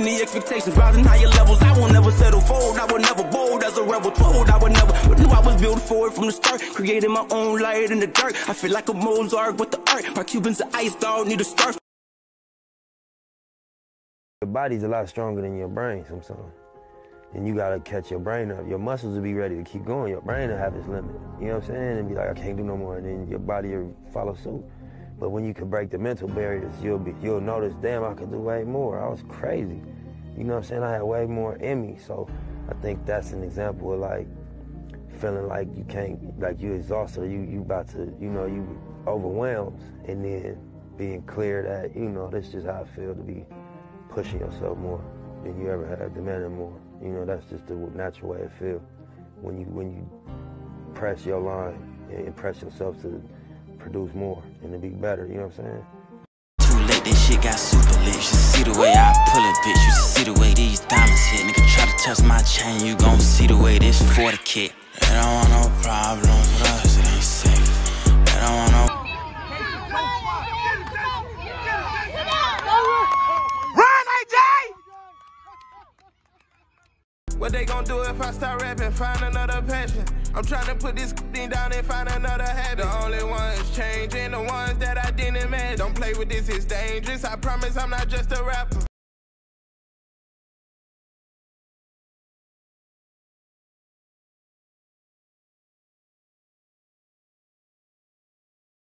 many expectations, rising higher levels. I will never settle for. I will never bold as a rebel told. I would never, but knew I was built for it from the start. Creating my own light in the dark. I feel like a Mozart with the art. My Cubans are ice dog, need a scarf. Your body's a lot stronger than your brain sometimes. And you gotta catch your brain up. Your muscles will be ready to keep going. Your brain will have its limit. You know what I'm saying? And be like, I can't do no more. And then your body will follow suit. But when you can break the mental barriers, you'll be you'll notice, damn, I could do way more. I was crazy. You know what I'm saying? I had way more in me. So I think that's an example of like feeling like you can't like you exhausted or you you about to, you know, you overwhelmed and then being clear that, you know, this is how I feel to be pushing yourself more than you ever have, demanding more. You know, that's just the natural way it feel When you when you press your line and press yourself to produce more and to be better, you know what I'm saying? Too late, this shit got super lit. You see the way I pull it, bitch. You see the way these diamonds hit. Nigga try to touch my chain, you gon' see the way this 40 kit. They don't want no problems What they gon' do if I start rapping? Find another passion. I'm trying to put this thing down and find another habit. The only ones changing, the ones that I didn't imagine. Don't play with this, it's dangerous. I promise I'm not just a rapper.